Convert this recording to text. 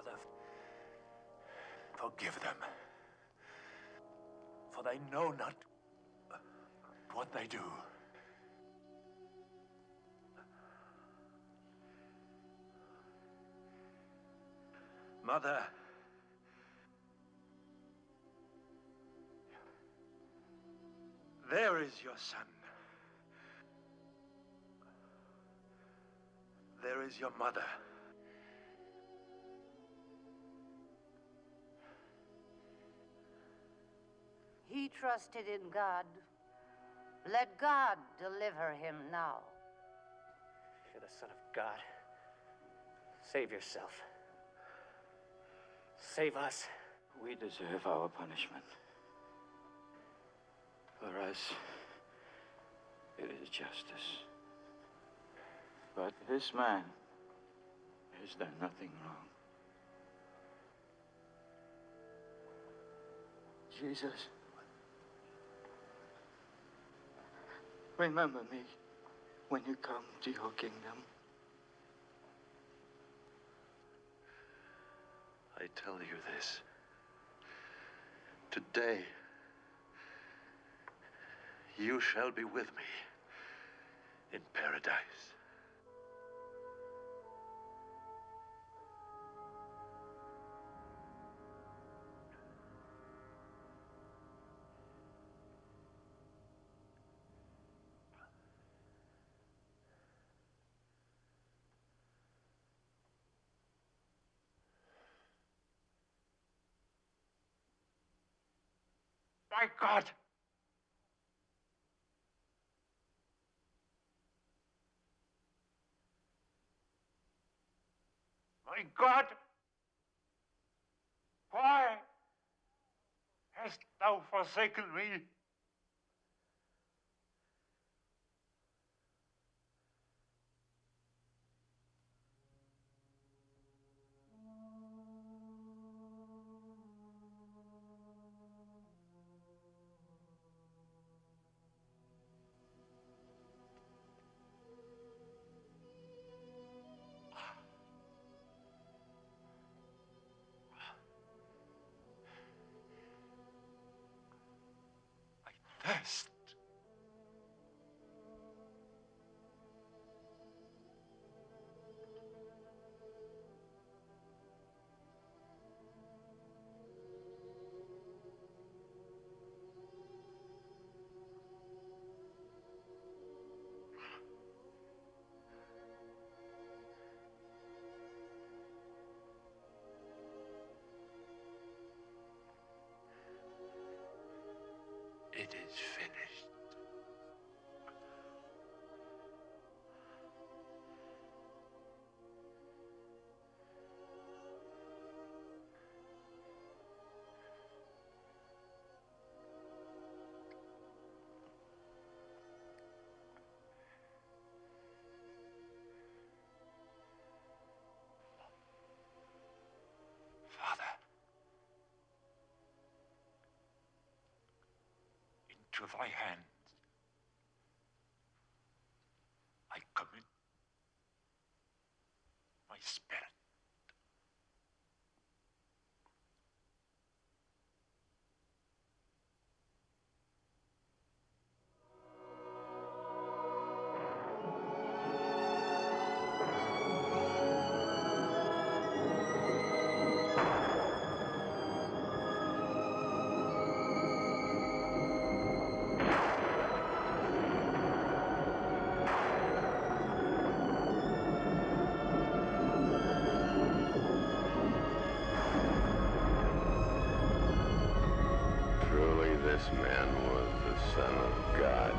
Father, forgive them. For they know not what they do. Mother. There is your son. There is your mother. He trusted in God. Let God deliver him now. You're the Son of God. Save yourself. Save us. We deserve our punishment. For us, it is justice. But this man has done nothing wrong. Jesus, remember me when you come to your kingdom. I tell you this. Today, you shall be with me in paradise. My God! My God! Why hast thou forsaken me? Into thy hands I commit my spirit. this man was the Son of God.